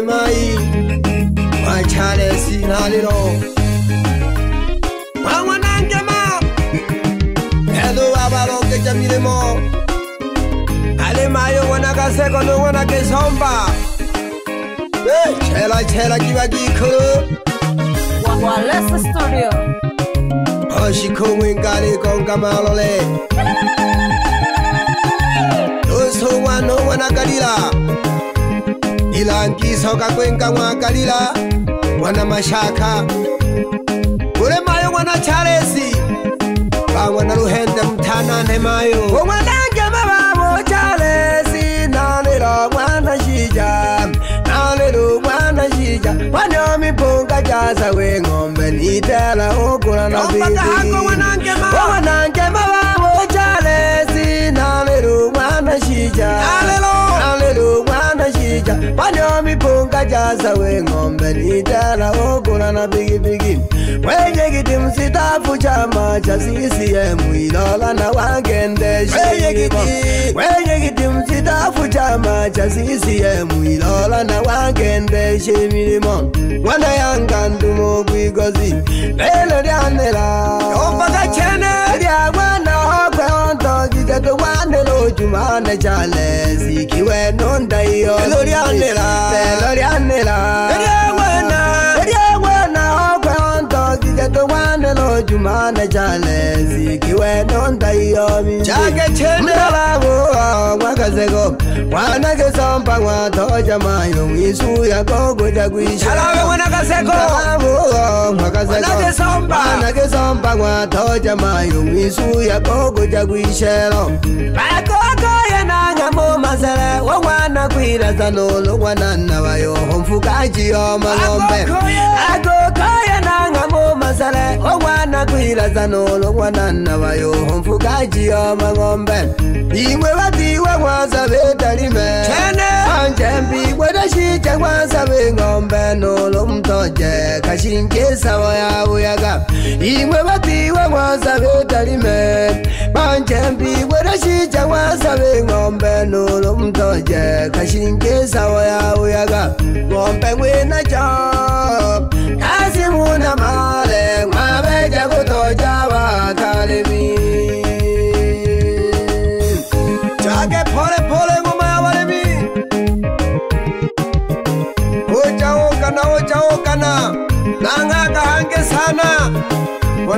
mai machale sinalilo mawanangema edu abaloke camilimo ale mayo wanakaseko nowanakesomba chela chela kiba kikulu oshikhumwinkali konka malole usuwa nowanakalila ila nkisa ukakwenga mwakalila mwana mashaka ulemayo mwana charesi bamwana luhende mtana nemayo umwanange mababo charesi nalilo mwana shija nalilo mwana shija wanyomipunga jaza wengombe nitela ukulana bibi kajaza we ng'ombe nitera ogura na pigipigi wenye kiti msitafu chama cha CCM Ilola na wagendeshe wenye kiti msitafu chama cha CCM Ilola na wagendeshe milimo wana yanga ndumo kwigozi lelo lyanela ombaka chene lyagwana okwe ontogi gẹ́gẹ́ wá nílò ojúmọ́ nẹ́jàlẹ̀ sìkì wẹ̀ nù ń da iyọ̀ lórí ànilà lórí ànilà. eré wẹ̀ náà. kazego mwanake sampa mwatoja mayo mwisuya kogoja kwishelanake sampa mwatoja mayo mwisuya kogoja kwishelo bakokoyenangamo masele wogwana kwiraza nolo gwanana wayoho mfukaji yomalombe akokoyenang ilazano lokwanana bayo mfugajiya magombe imwe batiwe kwanza betalime anje mbigwe dashije kwanza bengombe nolo mtoje kashinje sabo yabuyaga imwe batiwe kwanza betalime banje mbigwe dashije kwanza bengombe nolo mtoje kashinje sabo yabuyaga ngombe ngwina jo kazi muna male mabeja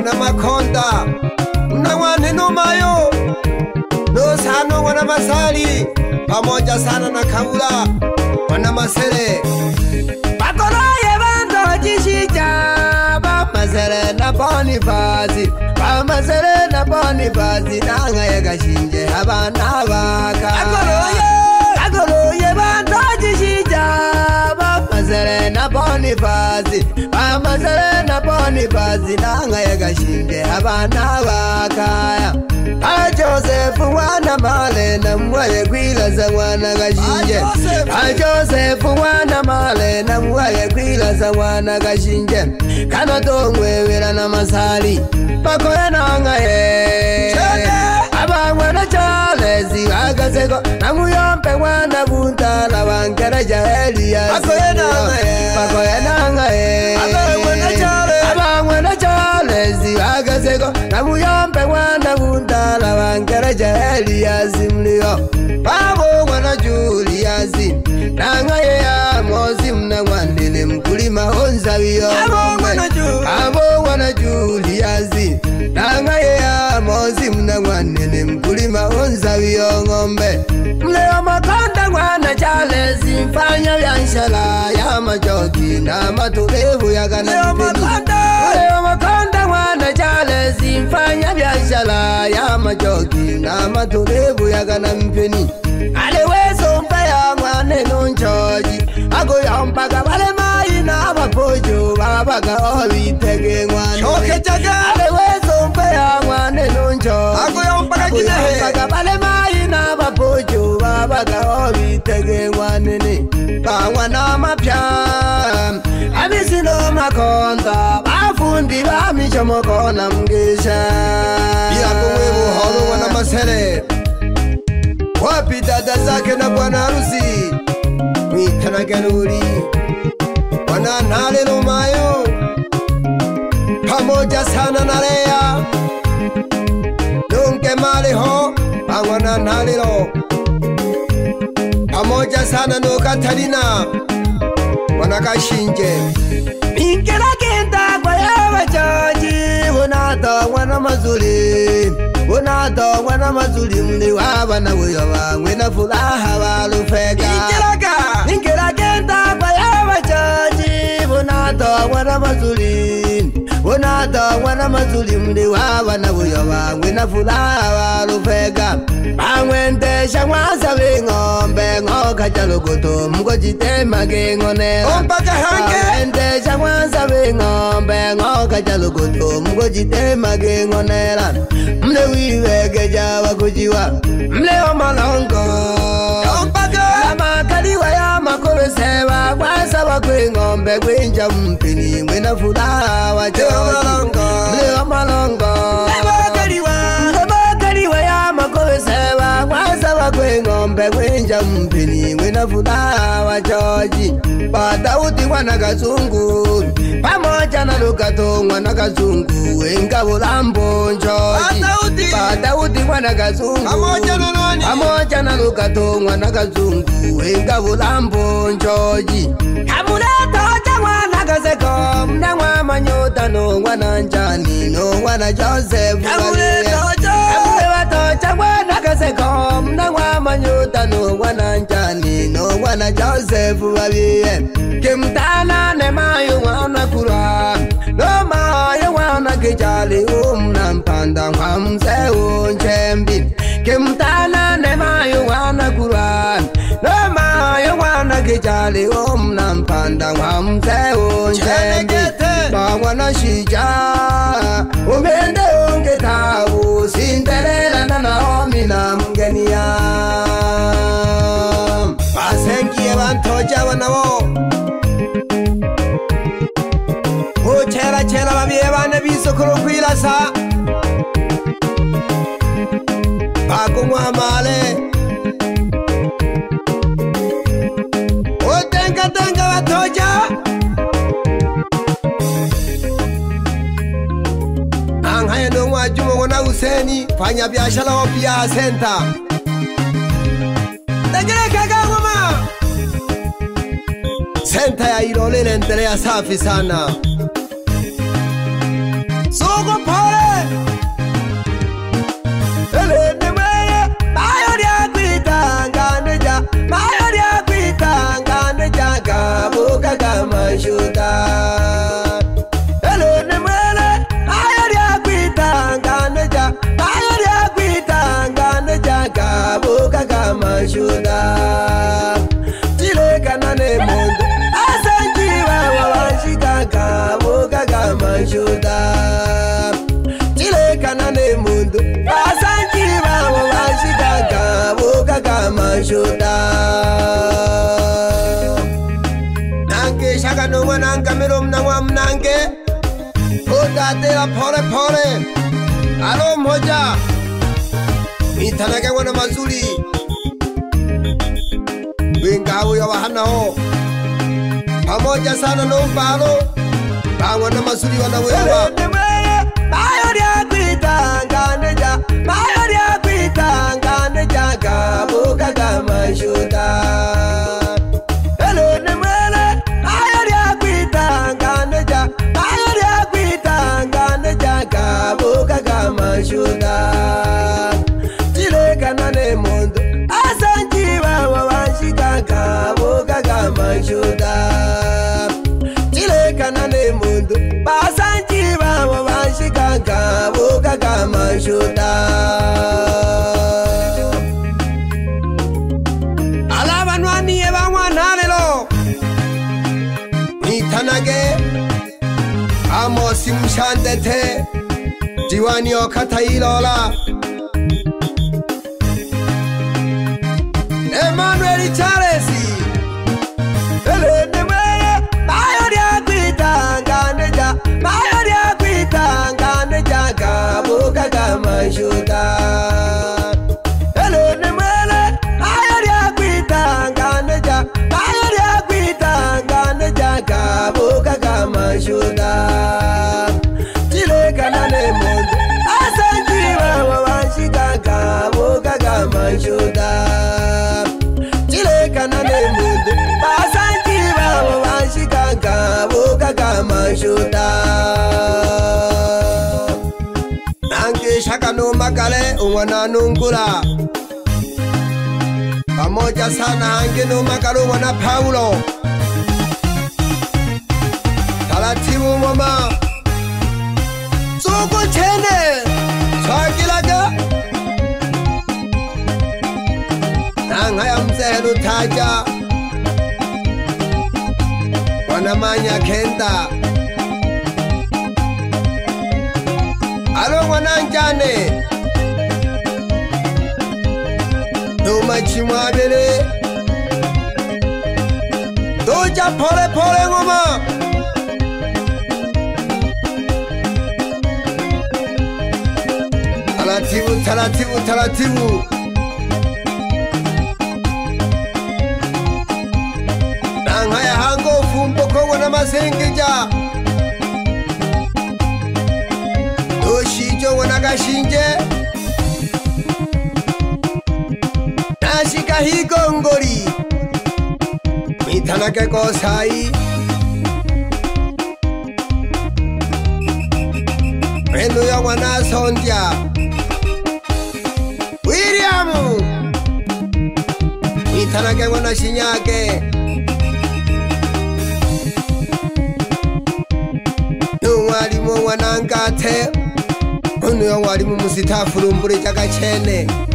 na makhonda na ngwane no mayo no sano ngwana masali pamoja sana na khaula ngwana masele bakoroye bandojishija bamasele na bonifasi bamasele na bonifasi nangaye kashinje abana baka Bonifazi, I'm a mwami pazi nangayekashinge abana bakaya a josefu wana malena mwayekwilaza mwana kashinje a josefu wana malena mwayekwilaza mwana kashinje kanatongwewela na masali pakoye nangaye abangwana calezi akaseko namuyompe mwana buntala wankera ja eliyasi pakoye nangaye akaseko namuyombe wana vundala vangeraja eliyazi mlio pavogwana juliyazi nangaye yamozi mnangwandile mkulima onzaviyo avogwana juliyazi nangaye yamozi mnangwandile mkulima onzaviyo ng'ombe mleo makonda gwana chalezi mfanya vyanshala ya majoki na matulevu yakana majogi na madhorevu yagana mpeni alewezomvaya mwanenonjoji agoyompaga valemai na vapojo vavaga ovitege mwanaalewezomvaya mwanenonjoiaga valemai na vapojo vavaga ovitege mwanene pamwana mapya avisino makonza vafundi vamichomokona mgesha yeah nazareti wapita dada zake na bwana harusi mwitana genuli bwana nali lumayo pamoja sana na leya nunge maliho bangwana nalilo pamoja sana nukatalina bwana kashinje ingelagenda gwayabajaji hunata bwana mazuli una dogwa na mazuli mli wa bana buyo bangwe na fulaha ba lufeka ningelagenda kwa yabacaji una dogwa na mazuli vonatongwana matulimliwa vanavuyo vangwi na fulava lufeka mangwente xangwasa vingombe ngokhaca loko tomuko citema kingonelaente xangwasa vingombe ngokhaca loko tomuko citema kingonela mle wiveke ca vakuciwa mle wa malongo kusema kwasawa kweng'ombe kwinja mpini mwina furaha wachomalongo mliwa malongo kwengombe kwenja mpini winavuna wachoji badauti mwana kazungu pamoja na lukato mwana kazungu wengavulambo njojibadauti mwana kazungupamoja na lukato mwana kazungu wengavulambo njoji kavuletoj nwa na-agazi ka m na nwa amanye ụda n'ụwa na njani n'ụwa na Joseph chagwa nagaze kom na nwa manyuta no wana njani no wana Joseph wabiye kimtana ne mayo wana kura no mayo wana kijali um na mpanda kwa mzee unjembi kimtana tali omna mpanda wamfeunje bawanashija umende onge tabu sinterela na naomi na mgenia basengie bantoja banabo ucherachera babie bane bisokoro kwirasa bagumwamale useni fanya biashara wa pia senta tenjerekagagoma senta ya ilolele endelea safi sana latela pole pole alo mmoja mithanake wena mazuli wingawuya wahanao pamoja sana noubalo bangwena mazuli wanawewa hey, hey, hey, hey. ते थे जीवानी औखा थी लोला Emmanuel Charles Ele de me Ayo dia kuita Ngane ja Ayo dia kuita Ngane ja Kabuka kama shuka mwana nungula pamoja sana hange nomakalo mwana paulo talatimu moma tsuku tchene tswakilaka nanga ya mzelu thaca mwana manya khenda alo mwana njane chuma chuma bele doja pole pole goma taratibu taratibu taratibu nangaya hango fumbo kongo na masengeja doshi jo wanaka shinje doshi jo wanaka shinje ngana ke kosai Eno ya wana sondia Wiriamu Itana ke wana shinyake Nuwalimu wana ngate Eno ya walimu musitafu rumbure chakachene Eno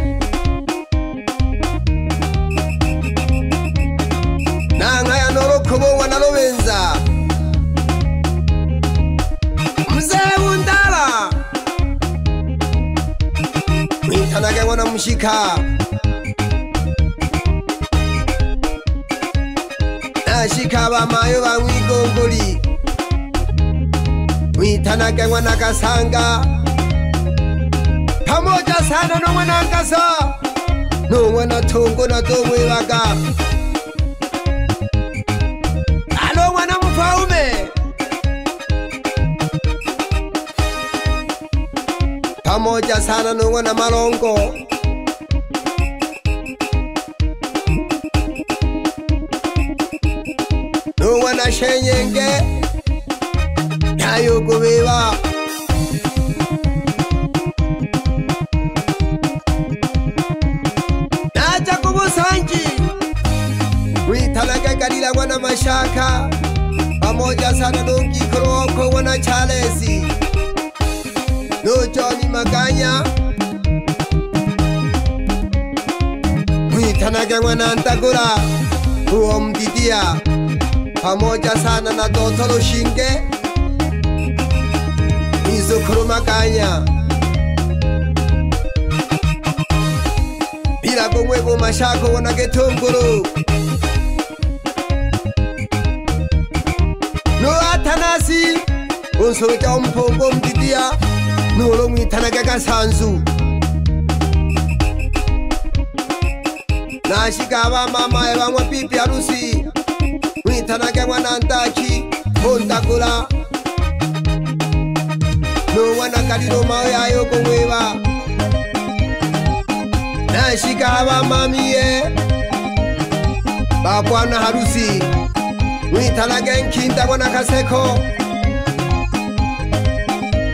mshika nashika eh, vamayo vamwe igongoli mwitanakengwa nakasanga pamoja sana nomwe nankasa nomwe na thongo na tomwe vaka pamoja sana nongwa na malongo shenyenge nayo kubiba naja kubusanji witalaga kalila wana mashaka pamoja sana dongi kroko wana chalesi nojoni maganya witanaga wana ntagura uwo mdidia pamoja sana na doto rushinge izokhulumakanya bila kumwe kumashako wona ketunguru nu atanasi unsuruja umphungu umdidiya nulo mwitanakakasanzu nashikava mama evamwe pipi arusi mwitanage mwana ntaki kuntagula nuwana kaliro mao yayo kumwiva nashika havamamie bakwana harusi mwitanage nkinda mwana kaseko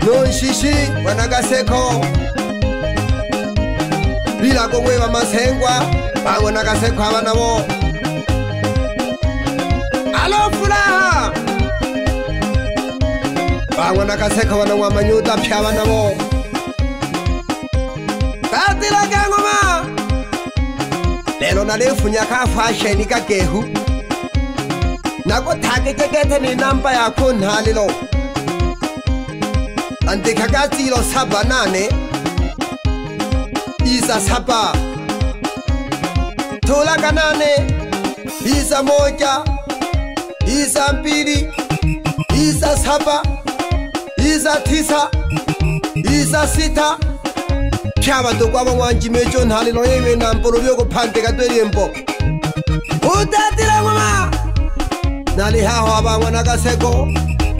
nunshishi mwana kaseko bila kumwiva masengwa bawona kaseko havanavo halo fulaha vanwe na kaseka vana n'wamanyuta phya vana vona katilakangoma lelo na lefunya ka fasheni ka kehu na ku thake kekethe ni nampa ya khunhalilo antikha ka tilo sa banane isa sapa thula kanane isa moca isa mpili isa saba isa tisa isa sita pyaba to kwaba wanjimeco nhalilo yeiwe nampolovyo kuphante ka twelimpo utatila ngoma nalihaho aba ng'wana ka seko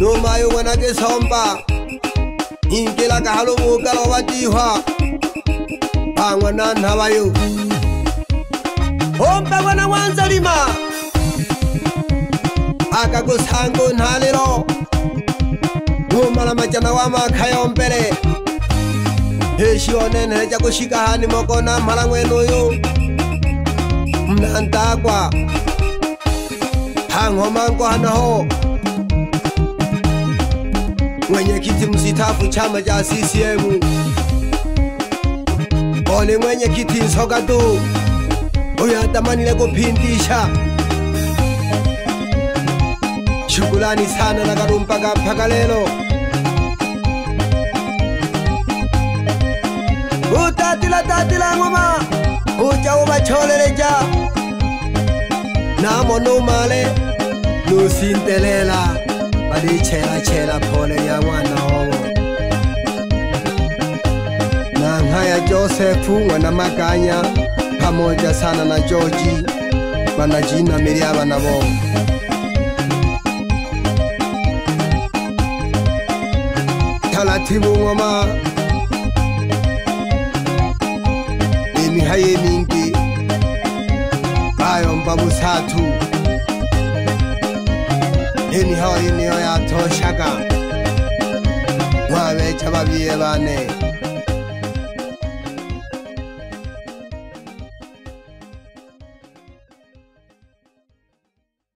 nomayo ng'wana ke somba inkela kahalomukala wa tihwa ba ng'wana nhabayo ompe ng'wana wa nzalima aka kusangu nhaliro numala macana wa makha yompele hexiyonenhe ca kuxikahani mokona mhalan'wenuyu mnantakwa hanghomankwanaho ngwenyekiti msithafu chama ca ccm oli ngwenyekiti nsokatu uyatamanile kuphintixa ujugulani sana nakalumpa kaphakalelo utatila tatila nguma uja umatholeleja namonumale lusintelela balichelachela phole ya ng'wana wowo nanga ya josefu ng'wana makanya pamoja sana na joji banajinamili abana bobo lathi bungoma nemihayeminti bayo mbabusathu nemihawo yiniyo yathoshaka wabetha babiye banele